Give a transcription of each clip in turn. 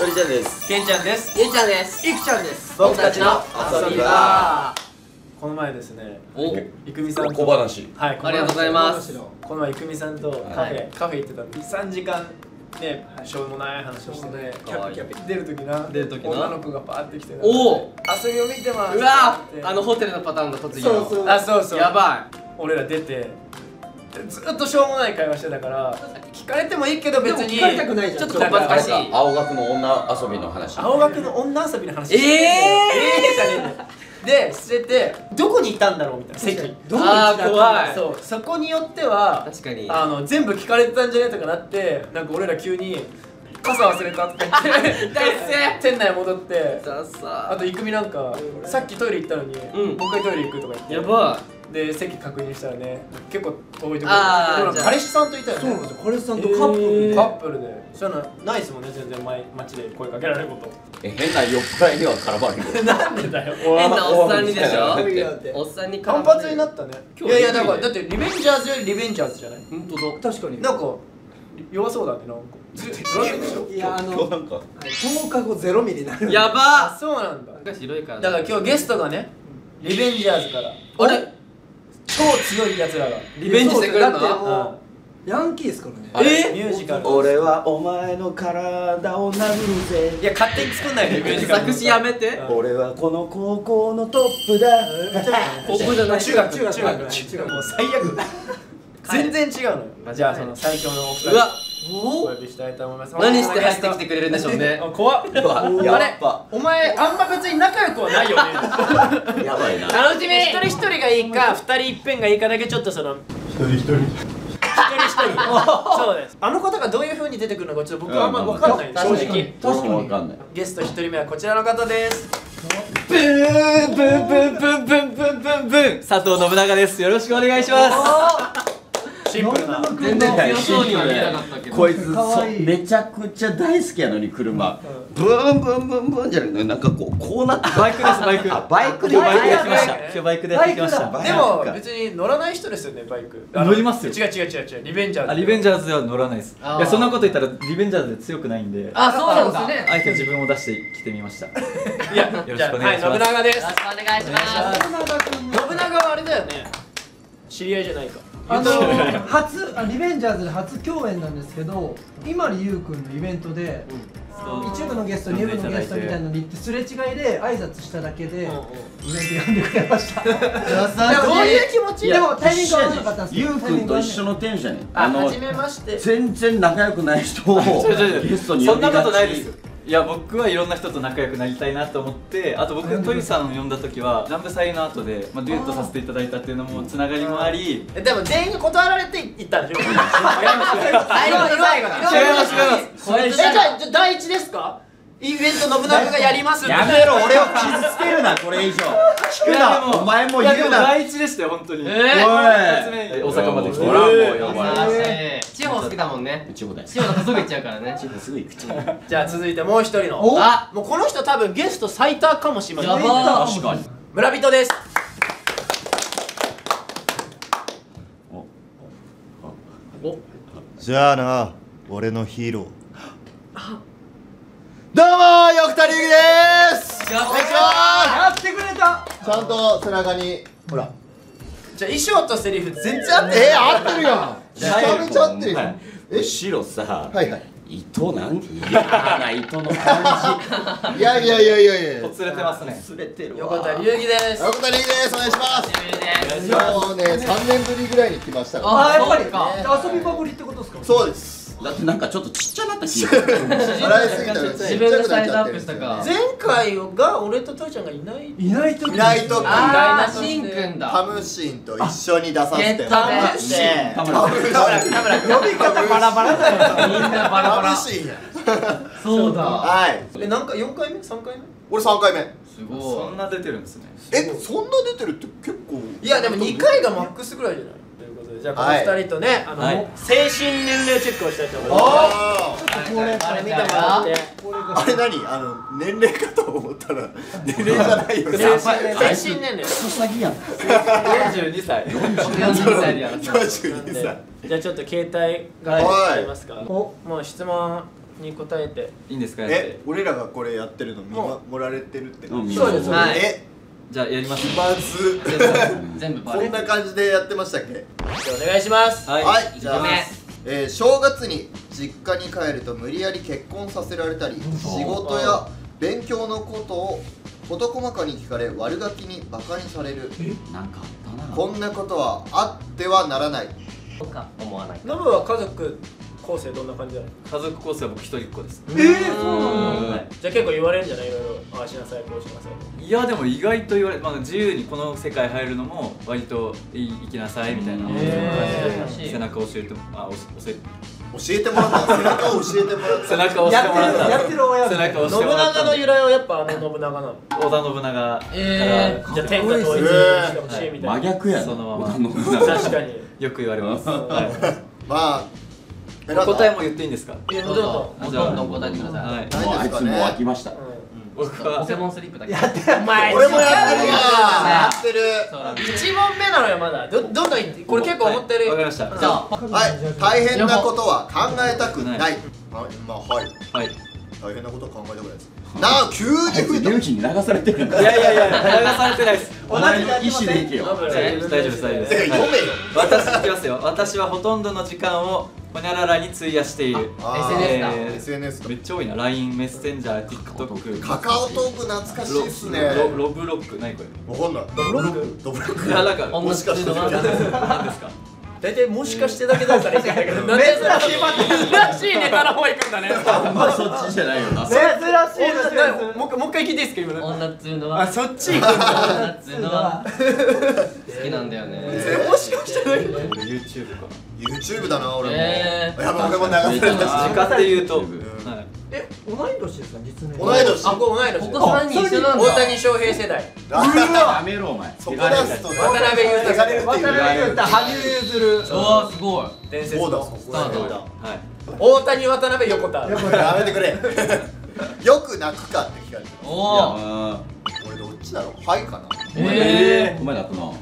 鳥ちゃんです。けんちゃんです。ゆうちゃんです。いくちゃんです。僕たちの遊び場。この前ですね。おいくみさんと。小話。はいありがとうございます。この前いくみさんとカフェ、はい。カフェ行ってたんで3時間ねしょうもない話をしてね。キャピキャピ出るときな出る時な。女の子がパーって来てなおお。遊びを見てますうわあのホテルのパターンの突撃のそう。そうあそうそう。やば俺ら出てずっとしょうもない会話してたから聞かれてもいいけど別にでも聞かれたくないじゃん。ちょっと恥ずかしい。青学の女遊びの話。青学の女遊びの話。えー。えーじゃねえでしててどこにいたんだろうみたいな席どこにあー怖いそうそこによっては確かにあの全部聞かれてたんじゃねえとかなってなんか俺ら急に傘忘れたとか言って店内戻ってあと郁美なんかさっきトイレ行ったのに、うんもう一回トイレ行くとか言ってやばで席確認したらね結構遠いところ。彼氏さんといたよね。そうなんですよ。彼氏さんとカップルで。カップルで。そういうのないですもんね全然。前街で声かけられること。え変な酔っ払いには絡まれるけどなんでだよ。変なおっさんにでしょ？おっさんに単発になったね。い今日やいやだからだってリベンジャーズよりリベンジャーズじゃない？本当だ。確かに。なんか弱そうだねなんか。ずっとドラッグでしょ？いやあの今日なんか。10日後ゼロミリになる。やあばそうなんだ。ー白いから。だから今日ゲストがねリベンジャーズから。あれ？超強い奴らが。リベンジしてくれるの？だヤンキーですからね。あれ？ミュージカル。俺はお前の体を殴るぜ。いや勝手に作んないでミュージカル。作詞やめて。うん。俺はこの高校のトップだ。高校じゃない。中学。中学。中学。中学。もう最悪。全然違うのよ。じゃあその最強のお二人。うわお呼びしたいと思います。何して入ってきてくれるんでしょうね。あ 怖っ。うわやあれお前あんま別に仲良くはないよね。やばいな。楽しみ。一人一人がいいか二人いっぺんがいいかだけちょっとその一人一人。一人一人。そうです。あの方がどういう風に出てくるのかちょっと僕はあんま分かんない。んですうん正直。確かに俺もわかんない。ゲスト一人目はこちらの方です。ブーンブンブンブンブンブンブンブン佐藤信長です。よろしくお願いしますシンプルな。全然強そうには見えなかったけど。こいつめちゃくちゃ大好きやのに車。ブーンブンブンブンじゃなくてなんかこうこうなって。バイクですバイク。あバイクでバイクで来ましたバイク今日バイクでやってきました。バイでも別に乗らない人ですよねバイク。乗りますよ。違う違う違う違うリベンジャーズあリベンジャーズでは乗らないです。いやそんなこと言ったらリベンジャーズで強くないんで。あそうなんですね。あえて自分を出してきてみました。よいやろじゃあしくお願いします。はい信長です。よろしくお願いします。信長はあれだよね。知り合いじゃないかあの初あリベンジャーズで初共演なんですけど今里優君のイベントで一部のゲスト二部のゲストみたいなのに行ってすれ違いで挨拶しただけでイベント呼んでくれました。でもどういう気持ち？でもタイミング合わなかったんですゆうくんと一緒ののテンションやねああの初めまして。全然仲良くない人をゲストにそんな呼びがち。ことないです。よいや僕はいろんな人と仲良くなりたいなと思ってあと僕トリさんを呼んだ時は南部祭の後で、まあ、デュエットさせていただいたっていうのもつながりもあり。えでも全員に断られて行ったんでしょ？違います最後の最後だ違います違います。えじゃあじゃあ第一ですか？イベント信長がやりますやめろ俺を傷つけるなこれ以上。聞くなお前も言うな。第一でしたよ本当に、えおい。一発目大阪まで来てほらもうや素ばい晴らし方好きだもんね。地方だよ。地方だとすぐ行っちゃうからね。すぐ行くじゃあ続いてもう一人の。おあもうこの人多分ゲスト最多かもしれませんやば確かに。村人です。じゃあな俺のヒーロー。どうもよくたりゆきです。やってくれた。ちゃんと背中にほら。じゃあ衣装とセリフ全然合ってえー、合ってるやんめちゃめちゃ合ってるよ。え？後ろさはいはい。糸なん嫌な糸の感いやいやいやいやいや。ほつれてますね。じずれてる横わ田龍儀です。よくたりゆきです。お願いします。ですもうね3年ぶりぐらいに来ましたから。ああやっぱりか。遊び場ぶりってことですか？そうですだってなんかちょっとちっちゃなった気がする。笑いすぎた自分でサイズアップしたか前回が俺とトイちゃんがいない？いないといないとあーしんくんタだムシンと一緒に出させてもゲットらっでて田村君呼び方バラバラだよ。みんなバラバタラムシンや。そうだ。はい。え何回4回目 ?3 回目？俺3回目。すごい。そんな出てるんですね。えそんな出てるって結構。いやでも2回がマックスぐらいじゃない？じゃあこの2人とね、あの、はい。精神年齢チェックをしたいと思います。あこれあれ見てもらって。ーあれ何？あの年齢かと思ったら年齢じゃないよね。精神年齢。クソ詐欺やん。42歳42歳。でやらせた42歳。じゃあちょっと携帯がありますか。おもう質問に答えて。いいんですかえ俺らがこれやってるの見守られてるって。うん。見そうです。はい。えじゃあやります。気まず全部バレる。こんな感じでやってましたっけ？お願いします。はい、はい。じゃあえー正月に実家に帰ると無理やり結婚させられたり仕事や勉強のことを事細かに聞かれ悪ガキにバカにされる。なんかあったな。こんなことはあってはならない。とか。思わないノブは家族構成どんな感じだ家族構成は僕一人っ子です。えー、そうなんだ。はいじゃあ結構言われるんじゃない？いろいろああしなさいこうしなさい。いやでも意外と言われ、まあ、自由にこの世界入るのも割といい行きなさいみたいな。へー背中を教えてあお教え教えてもらった背中を教えてもらった背中を押してもらった。やってるやってる親背中を押し信てもらった。長の由来はやっぱあの信長なの織田信長。から、えじゃあ天下統一してほしいみたいな。真逆やな。そのまま。確かに。よく言われます、はまあい、答えも言っていいんですか？いやどうぞ。あじゃあどんどん答えてください、はい。もうあいつもう飽きました。僕は。ポケモンスリップだけ。やってお前俺もやってる違うややってる問目なのよまだ。どどんどん言ってこれ結構思ってる。わかりました。じゃあ。はい。大変なことは考えたくない。ない。あまあはい。はい。大変なことは考えたくないです。なあ急に増えた。に流されてるんいだやいやいや流されてないです。お前の意思でいけよ。大丈夫です大丈夫です。読めよ私いきますよ。私はほとんどの時間をホニャララに費やしている。あ SNS だ。えー SNS めっちゃ多いな。LINE メッセンジャー TikTok カカオトーク懐かしいっすね。ロロブロック。何これ？わかんない。ドブロック？ドブロック。いやなんかもしかして何ですか？大体もしかしてだけだったらいいんだけどな。んで珍しい珍しいネタの方行くんだね。あんまそっちじゃないよな。珍しいもう一回もう一回聞いていいですか今の？女っつうのは。あそっち行くんだ。女っつうのは 好きなんだよね。もしかしてだけ俺 YouTube か。YouTube だな俺も。え。ーや俺も流されたしな時間で言うと、え同い年ですか実年同い年。あ同い年。ここ3人一緒なんだ。大谷翔平世代。やめろお前。そこ出すとね渡辺裕太。渡辺裕太。羽生結弦おおすごい。伝説の。スタートだ。はい。大谷渡辺横田。やめてくれ。よく泣くかって聞かれておおあ俺どっちだろう？はいかな。えー。お前だったな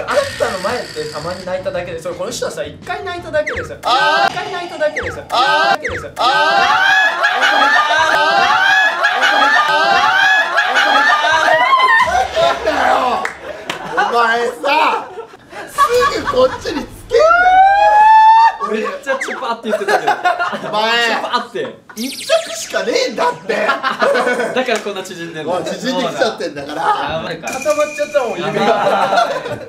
あんたの前ってたまに泣いただけでそれこの人はさ一回泣いただけでさあ一回泣いただけでさあだけでさお前さすぐこっちにつけんめっちゃチュパって言ってたけど。前ュパって一着しかねえんだってだからこんな縮んでんの。縮んできちゃってんだから。固まっちゃったもん指が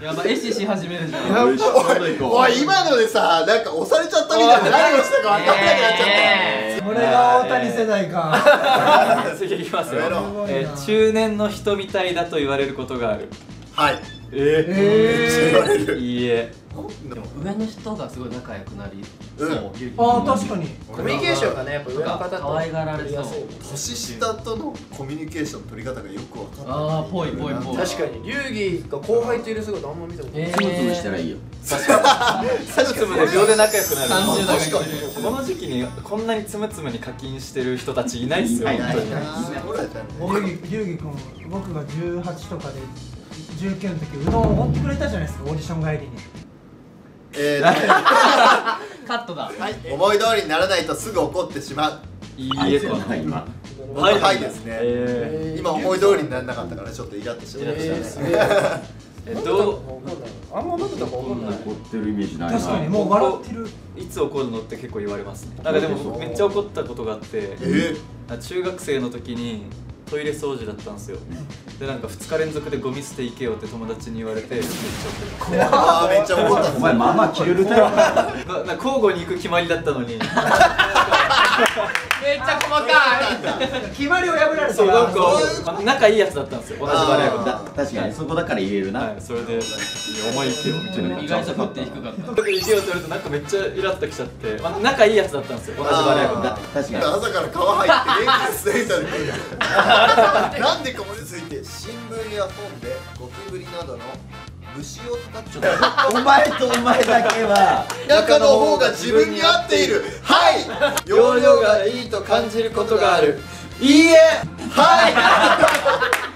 やばい絵師し始めるじゃん。よし今度行こうおい今のでさなんか押されちゃったみたいで何をしたか分かんなくなっちゃったよこれが大谷世代か。次いきますよ。えー中年の人みたいだと言われることがある。はいえ言われるいいえ。でも上の人がすごい仲良くなりそううん。勇気あー確かに。コミュニケーションがねやっぱ上の方と可愛がられそう年下とのコミュニケーション取り方がよく分かんないあーぽいぽいぽい。確かに。流儀が後輩といる姿あんま見たことない。えつぶつぶしたらいいよ。つむつむで秒で仲良くなる。30代確かにこの時期にこんなにつむつむに課金してる人たちいないっすよいない本当に。なそうだったね龍儀龍儀君僕が18とかで19の時うどんをおごってくれたじゃないですかオーディション帰りに。えー カットだ。思い通りにならないとすぐ怒ってしまう。いいえこのな今。はいはいですね。え今思い通りにならなかったからちょっとイラッとしてましたねーえどう？あんまノブとか怒んない。怒ってるイメージない。な確かにもう笑ってる。い。つ怒るのって結構言われますね。なんかでもめっちゃ怒ったことがあって。え中学生の時にトイレ掃除だったんですよ。でなんか2日連続でゴミ捨て行けよって友達に言われて めっ。ちゃ怒りましあーめっ。ちゃ怒ったお前まあまあ切れるタイプたななんか交互に行く決まりだったのに。めっちゃ細かい 決まりを破られたそうなんか仲いいやつだったんですよ同じバレー部だ確かにそこだから言えるな、はいそれで「いやお前行けよ」みたいな意外と振って低かった。僕行けよって言われるとなんかめっちゃイラッときちゃって、まあ、仲いいやつだったんですよ同じバレー部だ確かに。朝から川入って元気でスイートで来るなんでかも続いて新聞や本でゴキブリなどの虫をたたお前とお前だけは中の方が自分に合っている。はい。容量がいいと感じることがある。いいえ。はい。